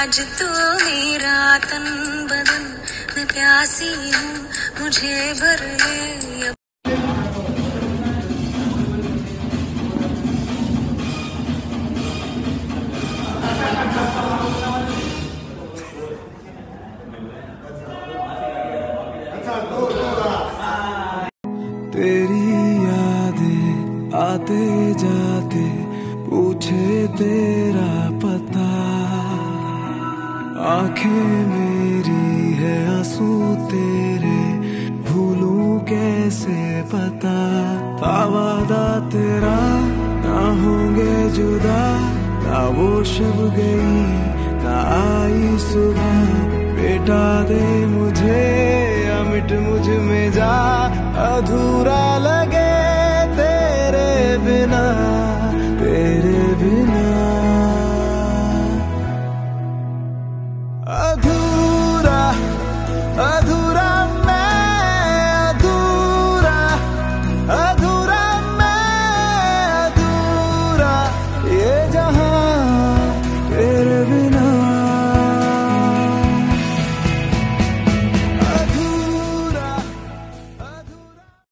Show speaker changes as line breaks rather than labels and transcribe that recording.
आज तो मेरा तन बदन, मैं प्यासी हूँ, मुझे भर ले
तेरी यादें आते जाते, पूछे तेरा आँखें मेरी है, आँसू तेरे, भूलूं कैसे पता? था वादा तेरा, ना होंगे जुदा, ना वो शब गई, ना आई सुबह। बेटा दे मुझे या मिट मुझमें जा, अधूरा लगे अधूरा